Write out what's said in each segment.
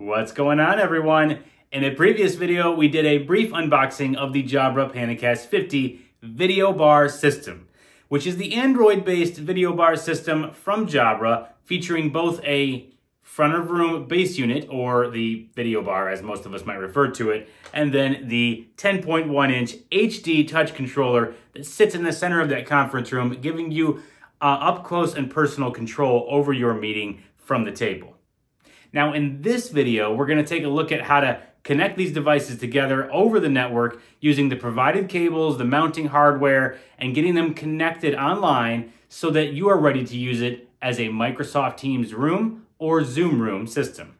What's going on everyone? In a previous video, we did a brief unboxing of the Jabra PanaCast 50 video bar system, which is the Android-based video bar system from Jabra, featuring both a front of room base unit, or the video bar as most of us might refer to it, and then the 10.1 inch HD touch controller that sits in the center of that conference room, giving you uh, up close and personal control over your meeting from the table. Now in this video, we're gonna take a look at how to connect these devices together over the network using the provided cables, the mounting hardware, and getting them connected online so that you are ready to use it as a Microsoft Teams room or Zoom room system.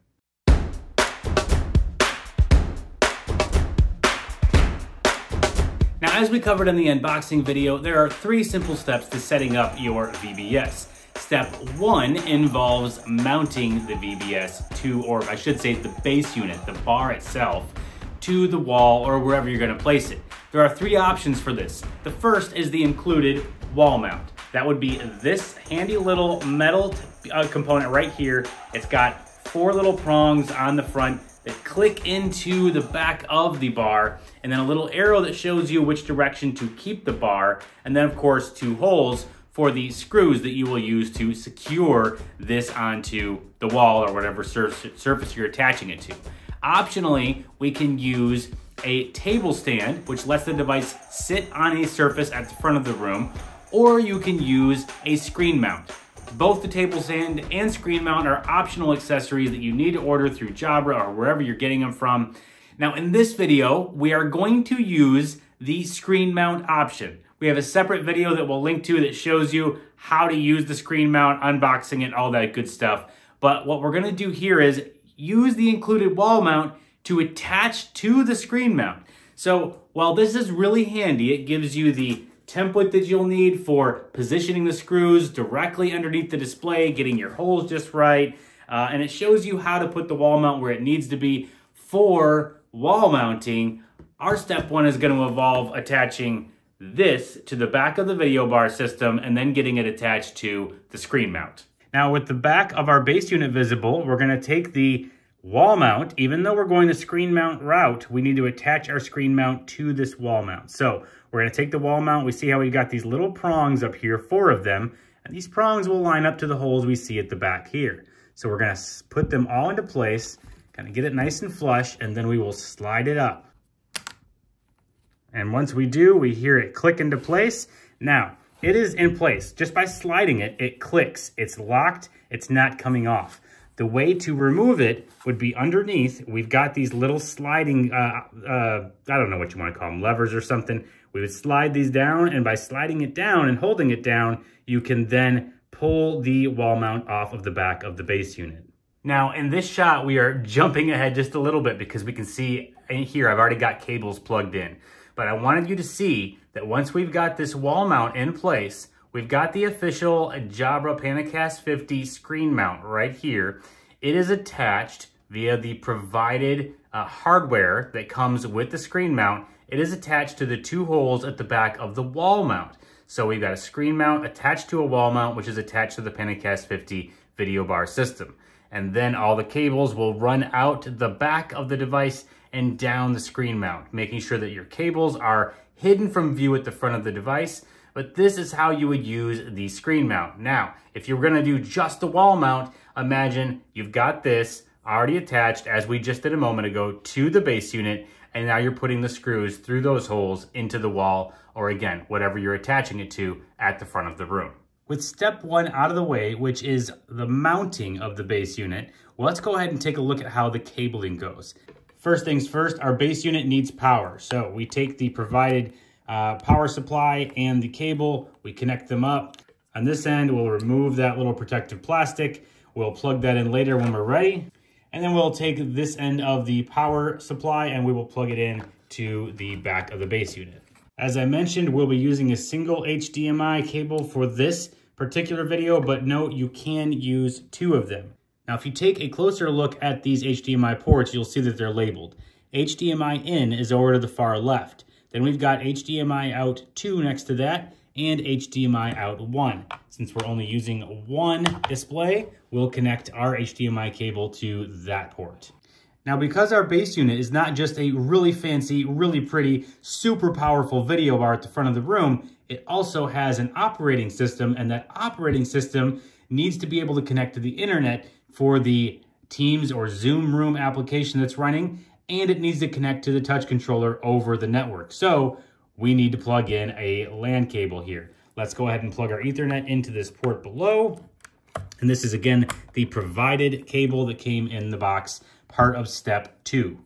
Now, as we covered in the unboxing video, there are three simple steps to setting up your VBS. Step one involves mounting the VBS to, or I should say the base unit, the bar itself, to the wall or wherever you're gonna place it. There are three options for this. The first is the included wall mount. That would be this handy little metal uh, component right here. It's got four little prongs on the front that click into the back of the bar, and then a little arrow that shows you which direction to keep the bar, and then of course two holes for the screws that you will use to secure this onto the wall or whatever sur surface you're attaching it to. Optionally, we can use a table stand, which lets the device sit on a surface at the front of the room, or you can use a screen mount. Both the table stand and screen mount are optional accessories that you need to order through Jabra or wherever you're getting them from. Now in this video, we are going to use the screen mount option. We have a separate video that we'll link to that shows you how to use the screen mount, unboxing it, all that good stuff. But what we're gonna do here is use the included wall mount to attach to the screen mount. So while this is really handy, it gives you the template that you'll need for positioning the screws directly underneath the display, getting your holes just right, uh, and it shows you how to put the wall mount where it needs to be for wall mounting. Our step one is gonna involve attaching this to the back of the video bar system and then getting it attached to the screen mount. Now with the back of our base unit visible, we're gonna take the wall mount, even though we're going the screen mount route, we need to attach our screen mount to this wall mount. So we're gonna take the wall mount, we see how we've got these little prongs up here, four of them, and these prongs will line up to the holes we see at the back here. So we're gonna put them all into place, kind of get it nice and flush, and then we will slide it up. And once we do, we hear it click into place. Now, it is in place. Just by sliding it, it clicks. It's locked. It's not coming off. The way to remove it would be underneath. We've got these little sliding, uh, uh, I don't know what you want to call them, levers or something. We would slide these down, and by sliding it down and holding it down, you can then pull the wall mount off of the back of the base unit. Now, in this shot, we are jumping ahead just a little bit because we can see here, I've already got cables plugged in. But I wanted you to see that once we've got this wall mount in place, we've got the official Jabra PanaCast 50 screen mount right here. It is attached via the provided uh, hardware that comes with the screen mount. It is attached to the two holes at the back of the wall mount. So we've got a screen mount attached to a wall mount, which is attached to the PanaCast 50 video bar system. And then all the cables will run out the back of the device and down the screen mount, making sure that your cables are hidden from view at the front of the device. But this is how you would use the screen mount. Now, if you're gonna do just the wall mount, imagine you've got this already attached, as we just did a moment ago, to the base unit, and now you're putting the screws through those holes into the wall, or again, whatever you're attaching it to at the front of the room. With step one out of the way, which is the mounting of the base unit, well, let's go ahead and take a look at how the cabling goes. First things first, our base unit needs power. So we take the provided uh, power supply and the cable, we connect them up. On this end, we'll remove that little protective plastic. We'll plug that in later when we're ready. And then we'll take this end of the power supply and we will plug it in to the back of the base unit. As I mentioned, we'll be using a single HDMI cable for this particular video, but note you can use two of them. Now, if you take a closer look at these HDMI ports, you'll see that they're labeled. HDMI in is over to the far left. Then we've got HDMI out 2 next to that and HDMI out 1. Since we're only using one display, we'll connect our HDMI cable to that port. Now, because our base unit is not just a really fancy, really pretty, super powerful video bar at the front of the room, it also has an operating system, and that operating system needs to be able to connect to the internet for the Teams or Zoom Room application that's running, and it needs to connect to the touch controller over the network. So we need to plug in a LAN cable here. Let's go ahead and plug our ethernet into this port below. And this is, again, the provided cable that came in the box, part of step two.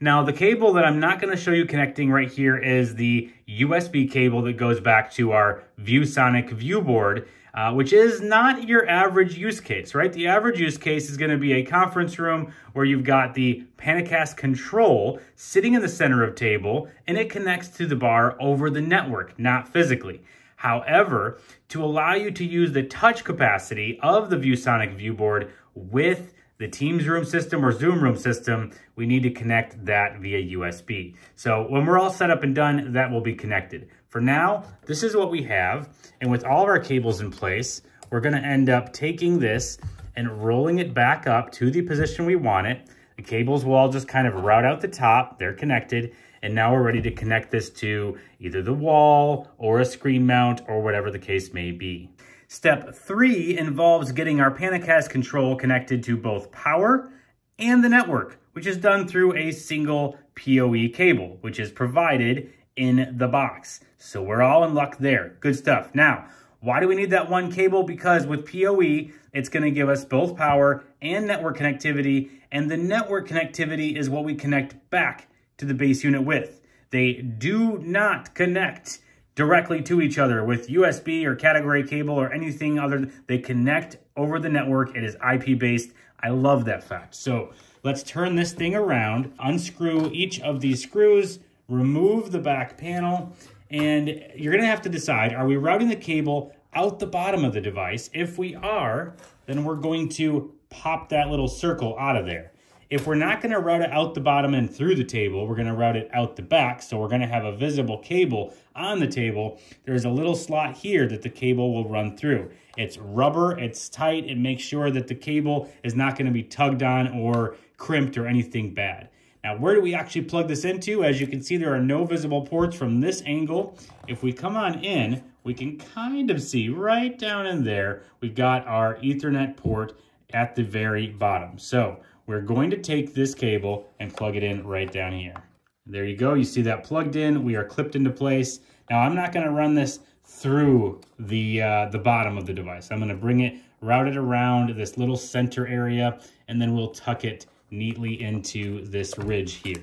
Now, the cable that I'm not going to show you connecting right here is the USB cable that goes back to our ViewSonic viewboard, uh, which is not your average use case, right? The average use case is going to be a conference room where you've got the Panacast control sitting in the center of table, and it connects to the bar over the network, not physically. However, to allow you to use the touch capacity of the ViewSonic viewboard with the Teams room system or Zoom room system, we need to connect that via USB. So when we're all set up and done, that will be connected. For now, this is what we have. And with all of our cables in place, we're gonna end up taking this and rolling it back up to the position we want it. The cables will all just kind of route out the top, they're connected, and now we're ready to connect this to either the wall or a screen mount or whatever the case may be. Step three involves getting our Panacast control connected to both power and the network, which is done through a single PoE cable, which is provided in the box. So we're all in luck there. Good stuff. Now, why do we need that one cable? Because with PoE, it's going to give us both power and network connectivity, and the network connectivity is what we connect back to the base unit with. They do not connect directly to each other with USB or category cable or anything other. They connect over the network. It is IP based. I love that fact. So let's turn this thing around, unscrew each of these screws, remove the back panel, and you're gonna have to decide, are we routing the cable out the bottom of the device? If we are, then we're going to pop that little circle out of there. If we're not going to route it out the bottom and through the table, we're going to route it out the back. So we're going to have a visible cable on the table. There's a little slot here that the cable will run through. It's rubber, it's tight, it makes sure that the cable is not going to be tugged on or crimped or anything bad. Now, where do we actually plug this into? As you can see, there are no visible ports from this angle. If we come on in, we can kind of see right down in there, we've got our ethernet port at the very bottom. So we're going to take this cable and plug it in right down here. There you go. You see that plugged in. We are clipped into place. Now, I'm not going to run this through the, uh, the bottom of the device. I'm going to bring it, route it around this little center area, and then we'll tuck it neatly into this ridge here.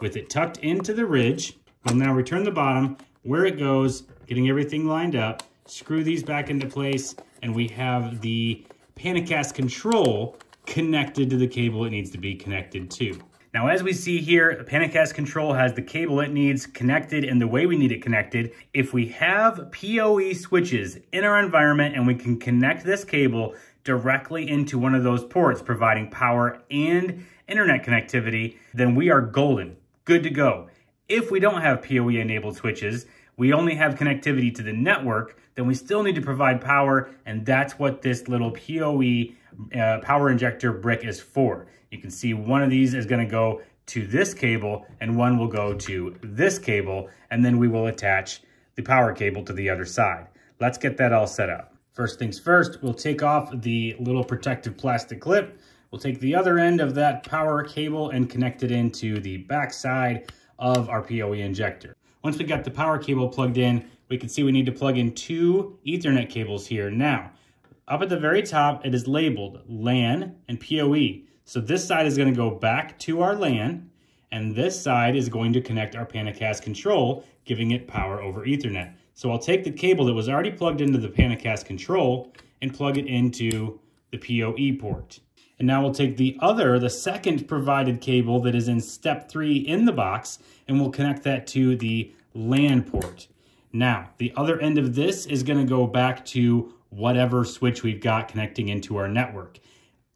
With it tucked into the ridge, we'll now return the bottom where it goes, getting everything lined up, screw these back into place, and we have the Panacast control connected to the cable it needs to be connected to. Now, as we see here, Panacast Control has the cable it needs connected in the way we need it connected. If we have PoE switches in our environment and we can connect this cable directly into one of those ports, providing power and internet connectivity, then we are golden, good to go. If we don't have PoE enabled switches, we only have connectivity to the network, then we still need to provide power, and that's what this little PoE uh, power injector brick is for. You can see one of these is gonna go to this cable and one will go to this cable and then we will attach the power cable to the other side. Let's get that all set up. First things first, we'll take off the little protective plastic clip. We'll take the other end of that power cable and connect it into the back side of our PoE injector. Once we got the power cable plugged in, we can see we need to plug in two ethernet cables here. Now, up at the very top, it is labeled LAN and PoE. So this side is going to go back to our LAN, and this side is going to connect our Panacast control, giving it power over Ethernet. So I'll take the cable that was already plugged into the Panacast control and plug it into the PoE port. And now we'll take the other, the second provided cable that is in step three in the box, and we'll connect that to the LAN port. Now, the other end of this is gonna go back to whatever switch we've got connecting into our network.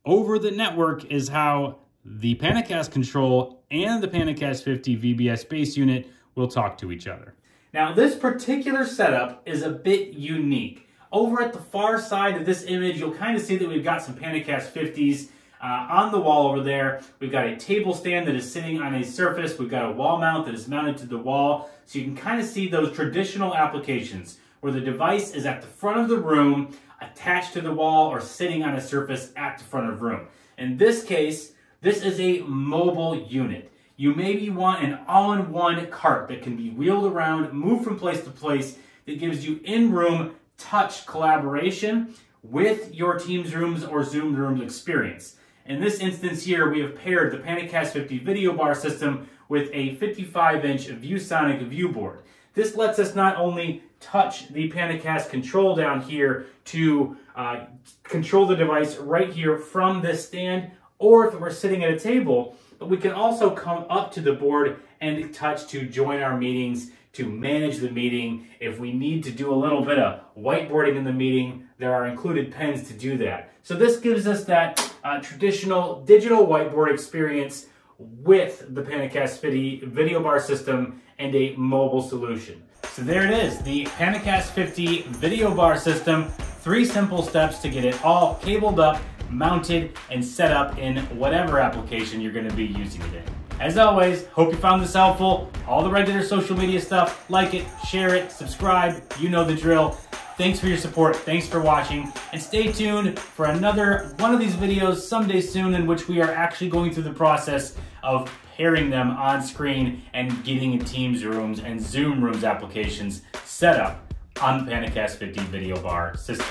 Over the network is how the Panacast control and the Panacast 50 VBS base unit will talk to each other. Now this particular setup is a bit unique. Over at the far side of this image, you'll kind of see that we've got some Panacast 50s Uh, on the wall over there, we've got a table stand that is sitting on a surface. We've got a wall mount that is mounted to the wall. So you can kind of see those traditional applications where the device is at the front of the room, attached to the wall, or sitting on a surface at the front of the room. In this case, this is a mobile unit. You maybe want an all-in-one cart that can be wheeled around, moved from place to place, that gives you in-room touch collaboration with your Teams Rooms or Zoom Rooms experience. In this instance here, we have paired the PanaCast 50 video bar system with a 55-inch ViewSonic viewboard. This lets us not only touch the PanaCast control down here to uh, control the device right here from this stand, or if we're sitting at a table, but we can also come up to the board and touch to join our meetings, to manage the meeting. If we need to do a little bit of whiteboarding in the meeting, there are included pens to do that. So this gives us that uh, traditional digital whiteboard experience with the PanaCast video bar system and a mobile solution. So there it is, the PanaCast 50 video bar system. Three simple steps to get it all cabled up, mounted, and set up in whatever application you're gonna be using it in. As always, hope you found this helpful. All the regular social media stuff, like it, share it, subscribe, you know the drill. Thanks for your support, thanks for watching, and stay tuned for another one of these videos someday soon in which we are actually going through the process of pairing them on screen and getting Teams Rooms and Zoom Rooms applications set up on the PanaCast 50 video bar system.